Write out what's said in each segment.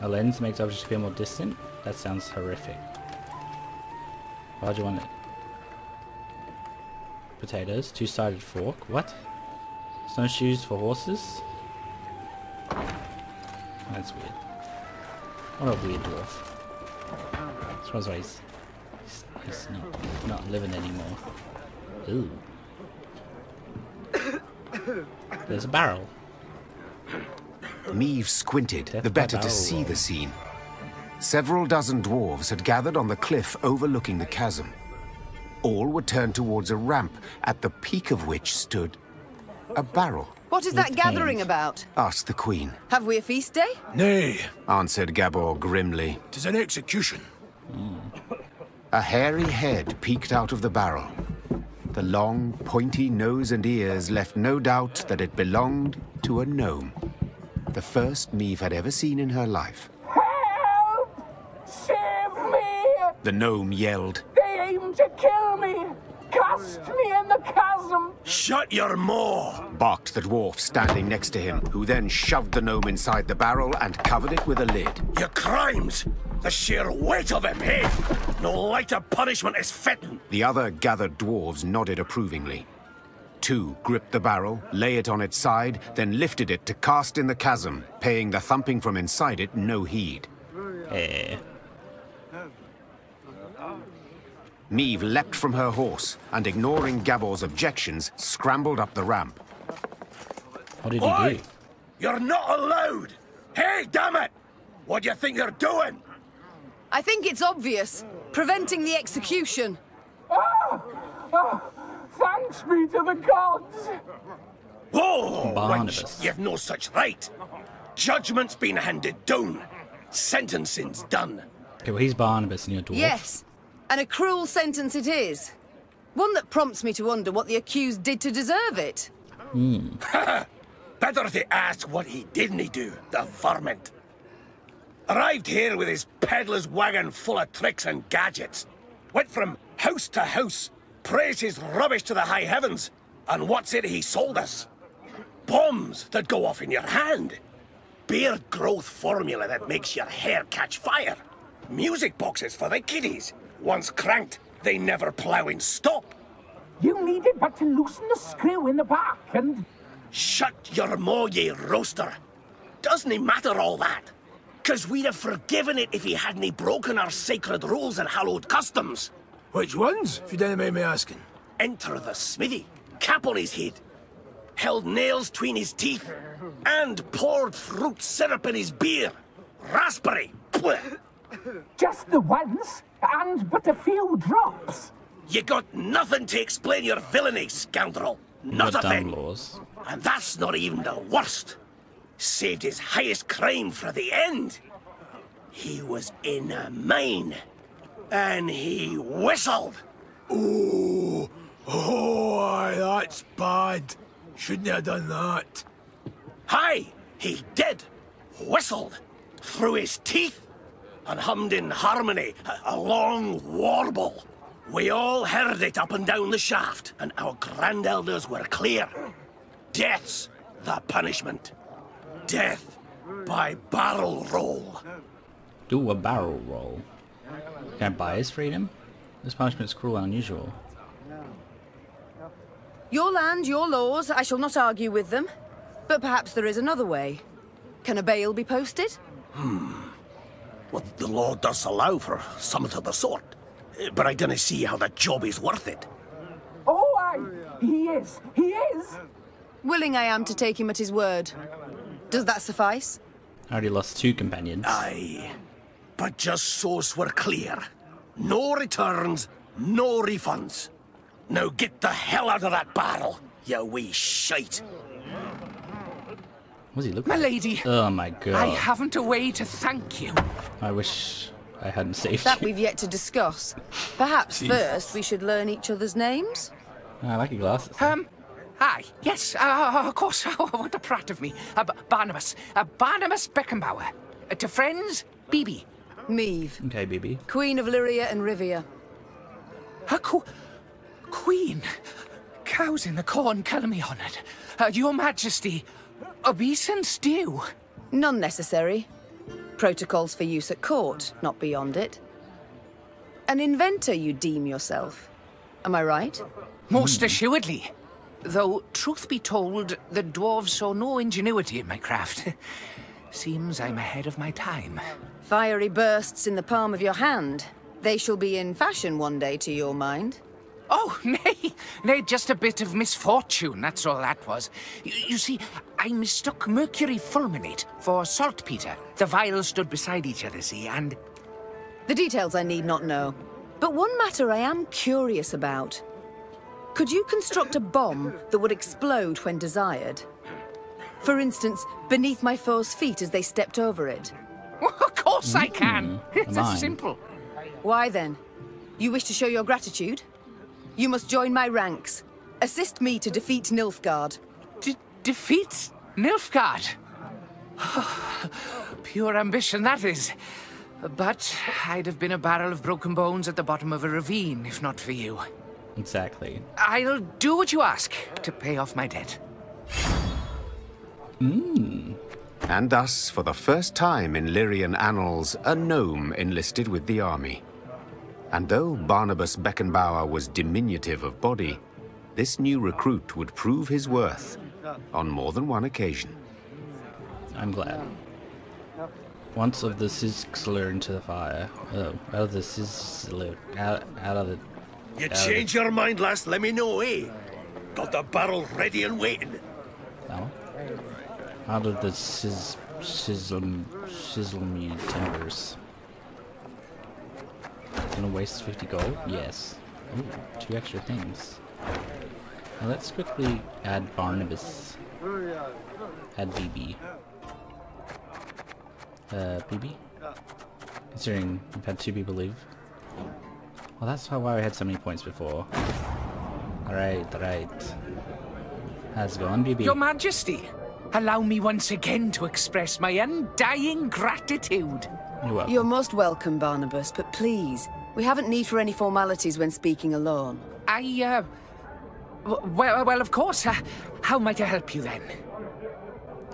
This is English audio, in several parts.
A lens makes objects appear more distant? That sounds horrific. Why do you want it? Potatoes. Two-sided fork. What? Snowshoes for horses? That's weird. What a weird dwarf. I suppose why he's, he's, he's not, not living anymore. Ooh. There's a barrel. Meve squinted, Death the better to see the scene. Several dozen dwarves had gathered on the cliff overlooking the chasm. All were turned towards a ramp, at the peak of which stood a barrel, What is that gathering about? asked the queen. Have we a feast day? Nay, Answered Gabor grimly. tis an execution. A hairy head peeked out of the barrel. The long, pointy nose and ears left no doubt that it belonged to a gnome. The first Meve had ever seen in her life. Help! Save me! The gnome yelled. They aim to kill me! Cast me in the chasm! Shut your maw! barked the dwarf standing next to him, who then shoved the gnome inside the barrel and covered it with a lid. Your crimes! The sheer weight of him, hey! No lighter punishment is fitting! The other gathered dwarves nodded approvingly. Two gripped the barrel, lay it on its side, then lifted it to cast in the chasm, paying the thumping from inside it no heed. Eh. Meve leapt from her horse and, ignoring Gabor's objections, scrambled up the ramp. What did he do? You're not allowed! Hey, damn it! What do you think you're doing? I think it's obvious. Preventing the execution. Thanks be to the gods! Whoa, Barnabas. wench, you've no such right. Judgment's been handed down. Sentencing's done. Okay, well he's Barnabas and you're dwarf. Yes. And a cruel sentence it is. One that prompts me to wonder what the accused did to deserve it. Hmm. Better to ask what he didn't do, the varmint. Arrived here with his peddler's wagon full of tricks and gadgets. Went from house to house, praised his rubbish to the high heavens, and what's it he sold us? Bombs that go off in your hand. Beard growth formula that makes your hair catch fire. Music boxes for the kiddies. Once cranked, they never plough in stop. You needed but to loosen the screw in the back and. Shut your maw, ye roaster. Doesn't he matter all that? Cause we'd have forgiven it if he hadn't broken our sacred rules and hallowed customs. Which ones, if you don't mind me asking? Enter the smithy, cap on his head, held nails tween his teeth, and poured fruit syrup in his beer. Raspberry. Just the once, and but a few drops. You got nothing to explain your villainy, scoundrel. Not Your a thing. laws. And that's not even the worst. Saved his highest crime for the end. He was in a mine. And he whistled. Ooh, oh, aye, that's bad. Shouldn't have done that. Hi, he did. Whistled. Through his teeth. And hummed in harmony a, a long warble. We all heard it up and down the shaft, and our grand elders were clear. Death's the punishment. Death by barrel roll. Do a barrel roll. Can I buy his freedom? This punishment is cruel and unusual. Your land, your laws, I shall not argue with them. But perhaps there is another way. Can a bail be posted? What the law does allow for something of the sort. Eh, But I don't see how that job is worth it. Oh, aye, he is, he is. Willing I am to take him at his word. Does that suffice? I already lost two companions. Aye. But just so's we're clear. No returns, no refunds. Now get the hell out of that barrel, you wee shite. What does he looking My lady, Oh my god. I haven't a way to thank you. I wish I hadn't saved That you. we've yet to discuss. Perhaps first we should learn each other's names? I like your glasses. Um, aye, yes, uh, of course. what a prat of me. Uh, Barnabas, uh, Barnabas Beckenbauer. Uh, to friends, BB. Meve, Okay, BB. Queen of Lyria and Rivia. A qu- queen. Cows in the corn, colour me honoured. Uh, Your Majesty, obeisance due. None necessary. Protocols for use at court, not beyond it. An inventor, you deem yourself. Am I right? Most assuredly. Though, truth be told, the dwarves saw no ingenuity in my craft. Seems I'm ahead of my time. Fiery bursts in the palm of your hand. They shall be in fashion one day, to your mind. Oh, nay, nay, just a bit of misfortune, that's all that was. You, you see, I mistook mercury fulminate for saltpeter. The vials stood beside each other, see, and... The details I need not know. But one matter I am curious about. Could you construct a bomb that would explode when desired? For instance, beneath my foe's feet as they stepped over it. of course I can. Mm, it's mine. simple. Why then? You wish to show your gratitude? You must join my ranks. Assist me to defeat Nilfgaard. D defeat Nilfgaard. Pure ambition, that is. But I'd have been a barrel of broken bones at the bottom of a ravine if not for you. Exactly. I'll do what you ask to pay off my debt. And thus, for the first time in Lyrian annals, a gnome enlisted with the army. And though Barnabas Beckenbauer was diminutive of body, this new recruit would prove his worth on more than one occasion. I'm glad. Once of the Sizzler into the fire. Oh, out of the Sizzler. Out, out of the. You change your mind, lass, let me know, eh? Got the barrel ready and waiting. The, no. Out of the sizz, sizzle, sizzle me timbers. Gonna waste 50 gold? Yes. Ooh, two extra things. Now let's quickly add Barnabas. Add BB. Uh, BB? Considering we've had two people leave. Well, that's why I had so many points before. Alright, alright. How's it going, BB? Your Majesty, allow me once again to express my undying gratitude. You're welcome. You're most welcome, Barnabas, but please, we haven't need for any formalities when speaking alone. I, uh... Well, well, of course. Uh, how might I help you then?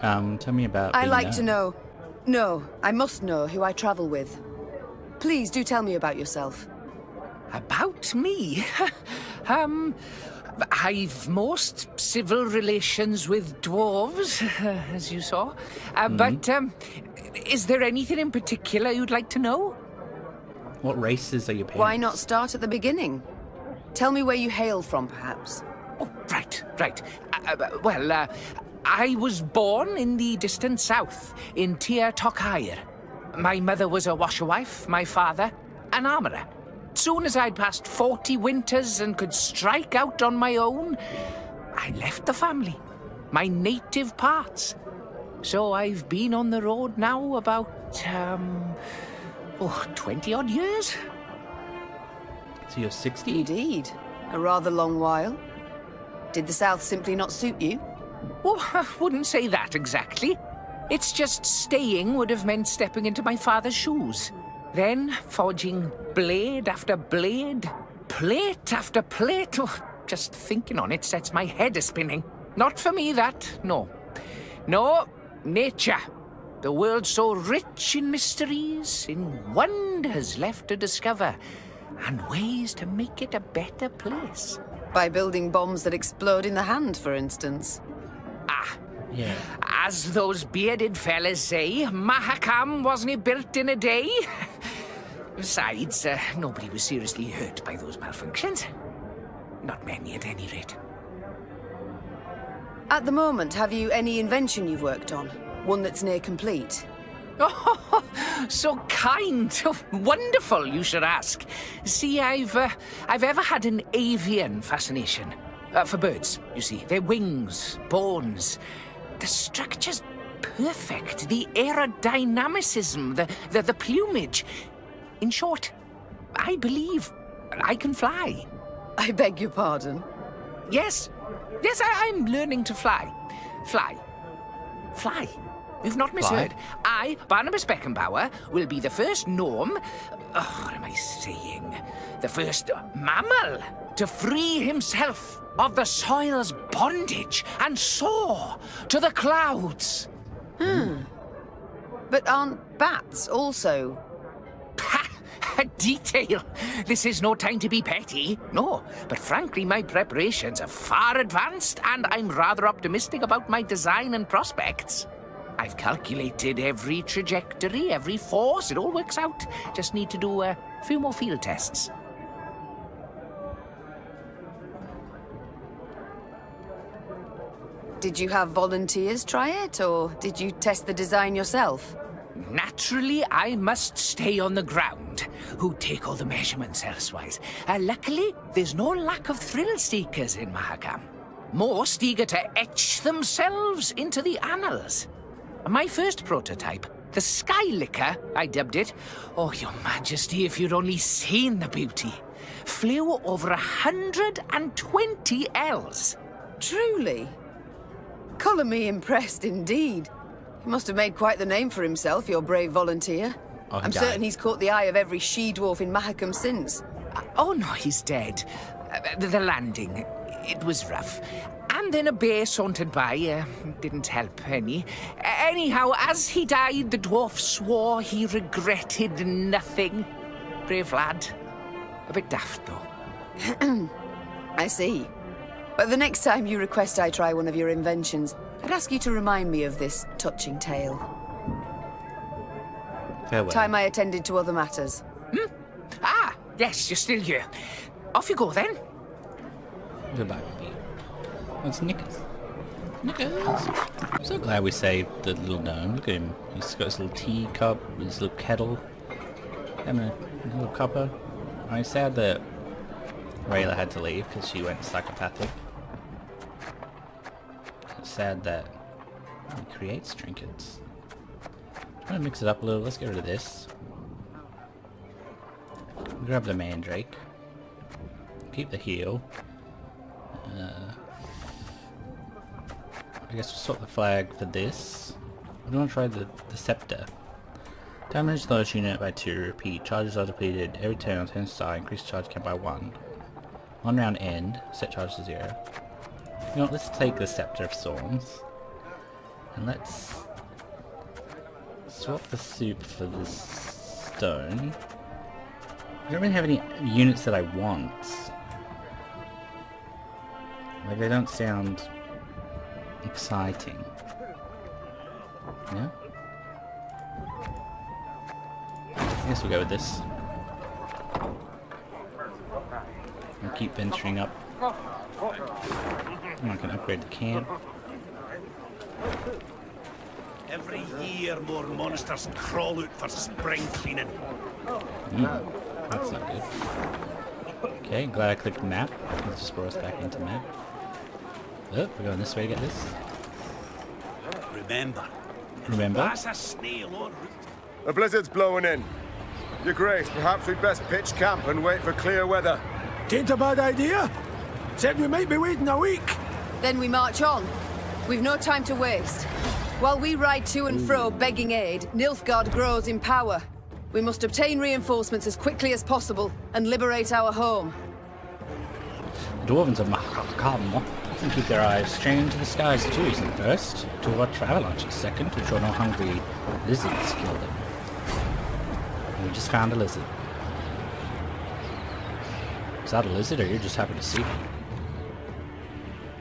Um, tell me about I being like there. to know. No, I must know who I travel with. Please do tell me about yourself. About me? um, I've most civil relations with dwarves, as you saw. Uh, But, um, is there anything in particular you'd like to know? What races are you parents? Why not start at the beginning? Tell me where you hail from, perhaps. Oh, right, right. Uh, uh, well, uh, I was born in the distant south, in Tir Tochair. My mother was a washerwife, my father, an armourer. As soon as I'd passed 40 winters and could strike out on my own, I left the family, my native parts. So I've been on the road now about, um, oh, 20 odd years. So you're 60? Indeed. A rather long while. Did the South simply not suit you? Oh, I wouldn't say that exactly. It's just staying would have meant stepping into my father's shoes. Then forging blade after blade, plate after plate. Oh, just thinking on it sets my head a spinning. Not for me, that, no. No, nature. The world so rich in mysteries, in wonders left to discover, and ways to make it a better place. By building bombs that explode in the hand, for instance. Ah, Yeah. As those bearded fellas say, Mahakam wasn't built in a day. Besides, uh, nobody was seriously hurt by those malfunctions. Not many, at any rate. At the moment, have you any invention you've worked on? One that's near complete? Oh, so kind, oh, wonderful, you should ask. See, I've uh, I've ever had an avian fascination uh, for birds. You see, their wings, bones, the structure's perfect. The aerodynamicism, the the, the plumage. In short, I believe I can fly. I beg your pardon. Yes, yes, I, I'm learning to fly, fly, fly. You've not misheard. I, Barnabas Beckenbauer, will be the first norm... Oh, what am I saying? The first mammal to free himself of the soil's bondage and soar to the clouds. Hmm. But aren't bats also? Ha! A detail! This is no time to be petty. No, but frankly, my preparations are far advanced, and I'm rather optimistic about my design and prospects. I've calculated every trajectory, every force, it all works out. Just need to do a few more field tests. Did you have volunteers try it, or did you test the design yourself? Naturally, I must stay on the ground, who take all the measurements elsewise. Uh, luckily, there's no lack of thrill seekers in Mahakam. Most eager to etch themselves into the annals. My first prototype, the Skylicker, I dubbed it. Oh, your majesty, if you'd only seen the beauty. Flew over a hundred and twenty Ls. Truly? Colour me impressed indeed. He must have made quite the name for himself, your brave volunteer. Oh, I'm died. certain he's caught the eye of every she-dwarf in Mahakam since. Uh, Oh no, he's dead. Uh, the, landing, it was rough. And then a bear sauntered by, uh, didn't help any. Anyhow, as he died, the dwarf swore he regretted nothing. Brave lad. A bit daft, though. I see. But the next time you request I try one of your inventions, I'd ask you to remind me of this touching tale. Farewell. Time I attended to other matters. Ah, yes, you're still here. Off you go then. Goodbye, baby. It's Nickers. Nickers. I'm so glad we saved the little gnome. Look at him. He's got his little tea cup, his little kettle, and a, a little cuppa. I'm sad that Rayla had to leave because she went psychopathic. Sad that it creates trinkets. I'm Trying to mix it up a little. Let's get rid of this. Grab the mandrake. Keep the heal. Uh, I guess we'll swap the flag for this. We want to try the, the scepter. Damage the lowest unit by 2, repeat. Charges are depleted every turn on 10 star, increase charge count by 1. One round end, set charge to 0. You know let's take the Scepter of Storms. And let's swap the soup for this stone. I don't really have any units that I want. Like, they don't sound exciting. Yeah? I guess we'll go with this. And keep venturing up. I'm not gonna upgrade the camp. Every year more monsters crawl out for spring cleaning. Mm, that's not good. Okay, glad I clicked map. Let's just brought us back into map. Oh, we're going this way to get this. Remember, Remember? that's a snail en route. A blizzard's blowing in. Your Grace, perhaps we'd best pitch camp and wait for clear weather. Tain't a bad idea. Said we might be waiting a week. Then we march on. We've no time to waste. While we ride to and fro mm. begging aid, Nilfgaard grows in power. We must obtain reinforcements as quickly as possible and liberate our home. The Dwarvens of Mahakam can keep their eyes trained to the skies to reason first, to watch for avalanches second, to ensure no hungry lizards kill them. And we just found a lizard. Is that a lizard or you're just happy to see me?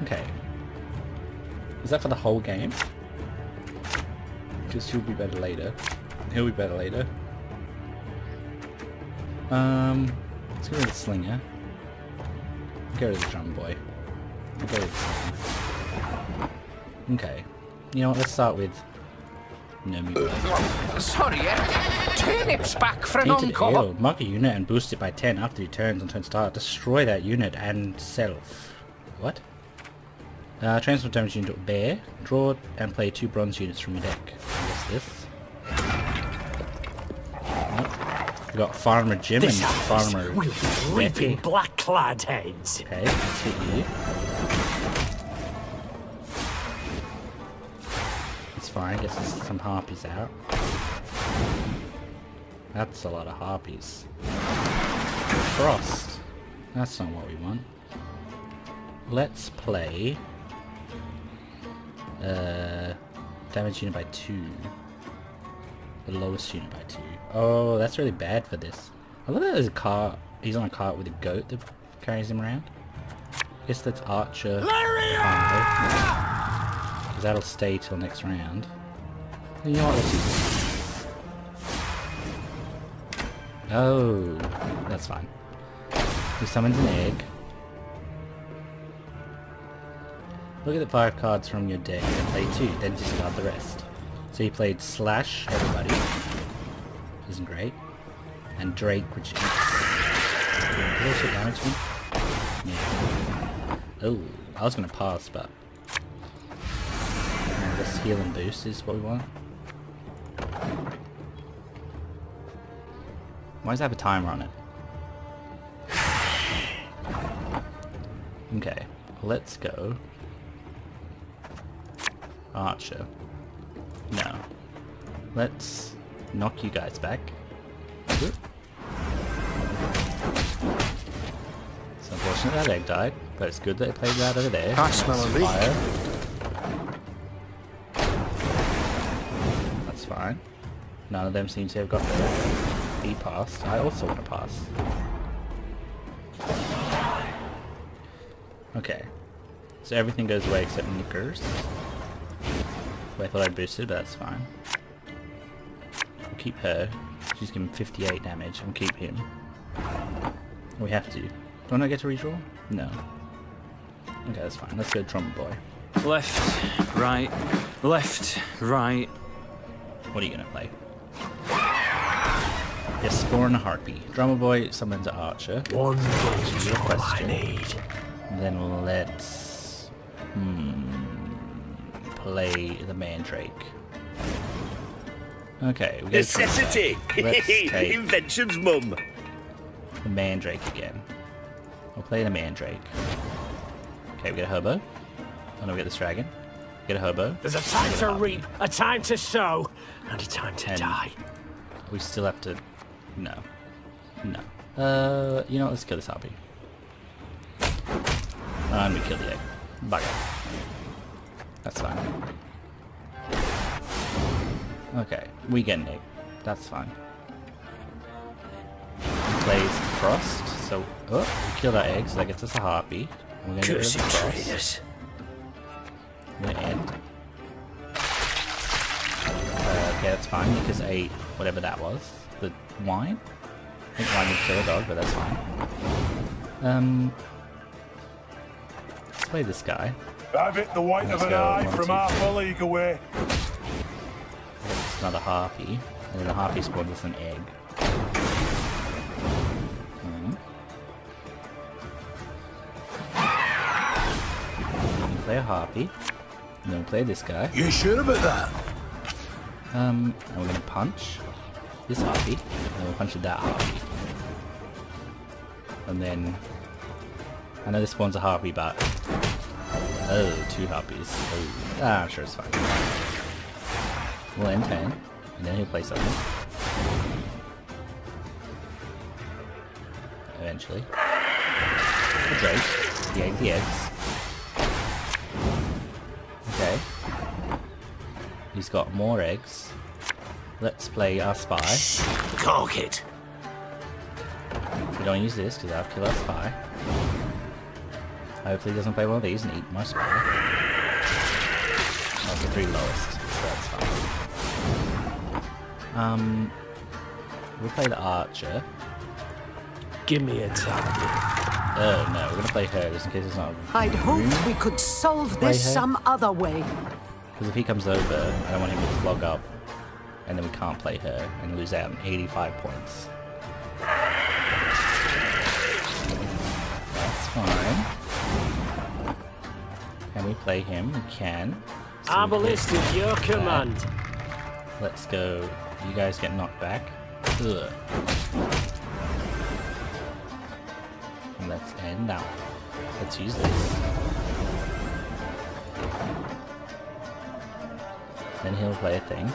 Okay. Is that for the whole game? Because he'll be better later. He'll be better later. Um, let's go with the slinger. Go to the drum boy. Go with the slinger. Okay. You know what, let's start with Nomi Blood. Sorry, eh? Turnips back for an encore. Hail. Mark a unit and boost it by 10 after he turns on turn start. Destroy that unit and self. What? Uh, transfer damage unit to a bear. Draw and play two bronze units from your deck. Guess this. Nope. We got Farmer Jim and Farmer Betty. black clad heads. Okay, let's hit you. It's fine, I guess there's some harpies out. That's a lot of harpies. Frost. That's not what we want. Let's play... Uh, damage unit by 2. The lowest unit by two. Oh, that's really bad for this. I love that there's a car. He's on a cart with a goat that carries him around. I guess that's Archer. Because that'll stay till next round. You know what? Oh, that's fine. He summons an egg. Look at the five cards from your deck and play two, then discard the rest. So you played Slash, everybody. Isn't great. And Drake, which. Did also damage me? Yeah. Oh, I was gonna pass, but... This heal and boost is what we want. Why does it have a timer on it? Okay, let's go. Archer. No. Let's knock you guys back. It's unfortunate that egg died, but it's good that it played that over there. I smell a leak. Fire. That's fine. None of them seem to have got the He passed. I also want to pass. Okay. So everything goes away except Knickers. I thought I boosted, but that's fine. I'll keep her. She's giving 58 damage. I'll keep him. We have to. Don't I get to redraw? No. Okay, that's fine. Let's go Drummer Boy. Left, right, left, right. What are you gonna play? Yes, Spore and a Heartbeat. Drummer Boy summons an Archer. One Which is your all I question. need. Then let's hmm, play the Mandrake. Okay, we got Necessity! Let's take Invention's mum. the Mandrake again. We'll play the Mandrake. Okay, we get a hobo. Oh no, we get this dragon. Get a hobo. There's a time to harpy. reap, a time to sow, and a time to And- die. We still have to. No. No. Uh, you know what? Let's kill this harpy. And we kill the egg. Bugger. That's fine. Okay, we get an egg. That's fine. He plays Frost, so oh, we kill that egg, so that gets us a harpy. We're gonna get Cursed the Frost. traitors. Gonna end. Uh, okay, that's fine because ate whatever that was. The wine? I think wine would kill a dog, but that's fine. Um, let's play this guy. I've hit the white Let's go, one, two, half a league away. It's another harpy, and then the harpy spawns us an egg. Hmm. Play a harpy, and then we'll play this guy. You sure about that? Um, and we're gonna punch this harpy, and then we'll punch that harpy. And then, I know this one's a harpy, but, oh, two harpies. Oh, ah, sure, it's fine. We'll end 10, and then he'll play something. Eventually. A Drake. He ate the eggs. Okay. He's got more eggs. Let's play our spy. Cork it. We don't use this because I'll kill our spy. Hopefully he doesn't play one of these and eat my spy. That's the three lowest, so that's fine. Um, we'll play the archer. Give me a target. Oh no, we're gonna play her just in case it's not. I'd hoped we could solve Play this her. some other way. Because if he comes over, I don't want him to flog up, and then we can't play her and lose out on 85 points. That's fine. Can we play him? We can. So I we play ballisted your that. command. Let's go. You guys get knocked back. Ugh. And let's end now. Let's use this. Then he'll play a thing.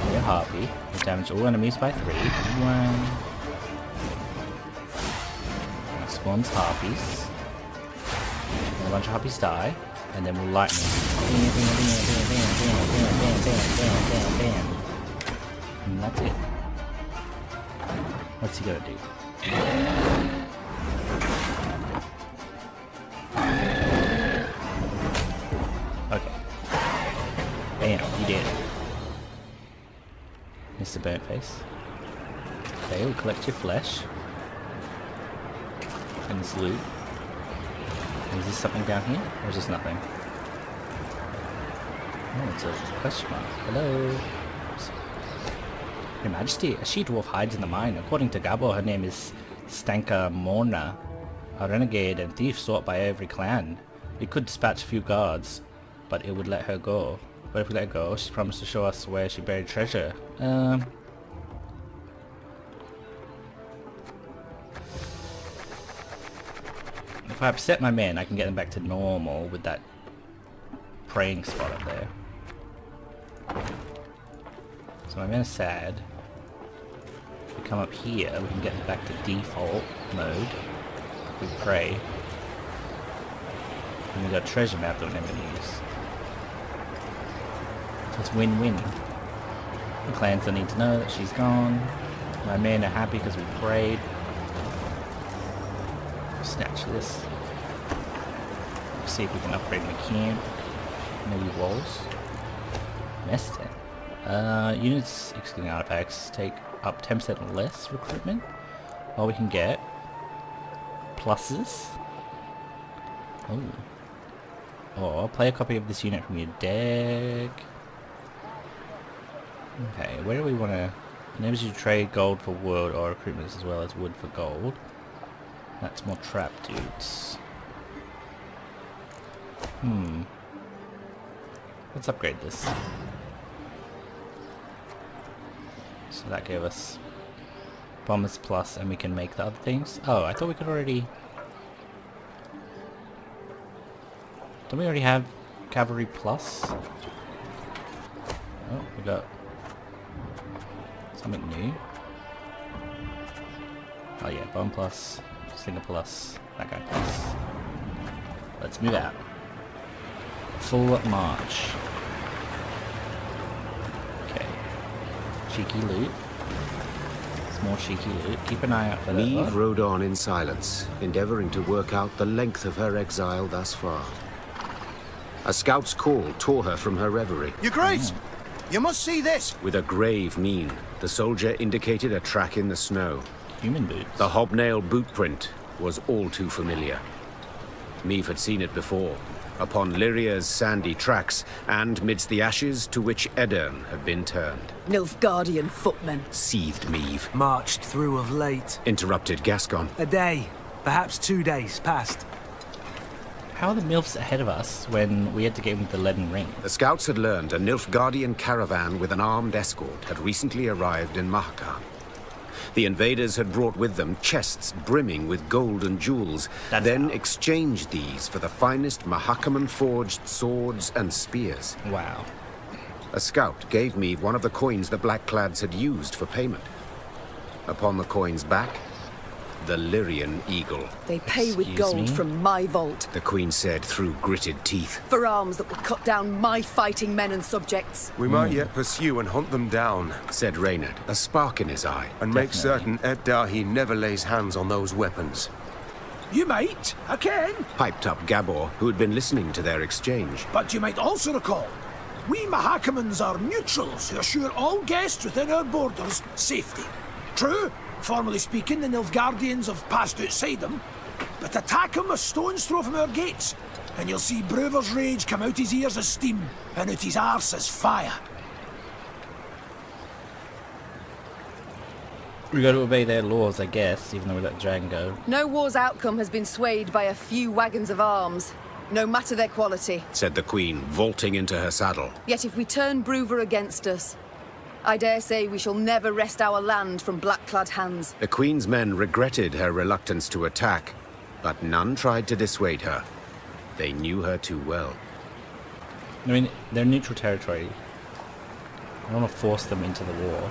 Play a harpy. He'll damage all enemies by three. One. Spawns harpies a bunch of hoppies die, and then we'll lightning. And that's it. What's he gonna do? Okay. Bam, You did. Mr. Burnt Face. Okay, we'll collect your flesh. And this loot. Is this something down here? Or is this nothing? Oh, it's a question mark. Hello. Your Majesty, a she-dwarf hides in the mine. According to Gabor, her name is Stanka Morna, a renegade and thief sought by every clan. We could dispatch a few guards, but it would let her go. But if we let her go, she promised to show us where she buried treasure. Um... If I upset my men, I can get them back to normal with that praying spot up there. So my men are sad. If we come up here, we can get them back to default mode. If we pray. And we got a treasure map that we're never use. So it's win-win. The clans don't need to know that she's gone. My men are happy because we prayed. Snatch this. See if we can upgrade my camp. Maybe walls. Messed it. Uh, units excluding artifacts take up 10% less recruitment. Or we can get pluses. Oh. Or play a copy of this unit from your deck. Okay, where do we want to... Enables you to trade gold for wood or recruitments as well as wood for gold. That's more trap dudes. Hmm. Let's upgrade this. So that gave us bombers plus and we can make the other things. Oh, I thought we could already... Don't we already have cavalry plus? Oh, we got something new. Oh yeah, bomb plus, stinger plus, that guy plus. Let's move out. Full march. Okay. Cheeky loot. Some more cheeky loot. Keep an eye out for that. Neve one. rode on in silence, endeavoring to work out the length of her exile thus far. A scout's call tore her from her reverie. Your Grace, you must see this. With a grave mien, the soldier indicated a track in the snow. Human boots. The hobnail boot print was all too familiar. Meve had seen it before, upon Lyria's sandy tracks, and midst the ashes to which Edern had been turned. Nilfgaardian footmen. Seethed Meve, Marched through of late. interrupted Gascon. A day, perhaps two days passed. How are the MILFs ahead of us when we had to get with the leaden ring? The scouts had learned a Nilfgaardian caravan with an armed escort had recently arrived in Mahakam. The invaders had brought with them chests brimming with gold and jewels, That's then how. exchanged these for the finest Mahakaman-forged swords and spears. Wow. A scout gave me one of the coins the Blackclads had used for payment. Upon the coin's back, the Lyrian eagle. They pay with gold me? from my vault The queen said through gritted teeth. for arms that will cut down my fighting men and subjects. We might hmm. yet pursue and hunt them down, Said Reynard, a spark in his eye. and make certain Ed Dahi never lays hands on those weapons. You might, I can, Piped up Gabor, who had been listening to their exchange. but you might also recall we Mahakamans are neutrals who assure all guests within our borders safety. True, formally speaking, the Nilfgaardians have passed outside them, but attack 'em a stone's throw from our gates, and you'll see Brouver's rage come out his ears as steam and out his arse as fire. We got to obey their laws, I guess, even though we let Dragon go. No war's outcome has been swayed by a few wagons of arms, no matter their quality. said the queen, vaulting into her saddle. Yet if we turn Brouver against us, I dare say we shall never wrest our land from black-clad hands. The queen's men regretted her reluctance to attack, but none tried to dissuade her. They knew her too well. I mean, they're neutral territory. I don't want to force them into the war.